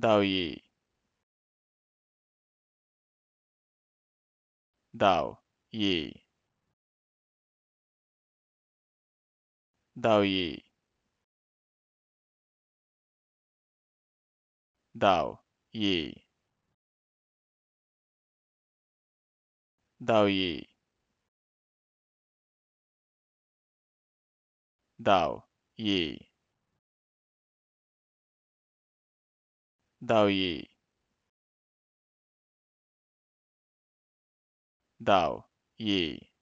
道义，道义，道义，道义，道义，道义。 道义，道义。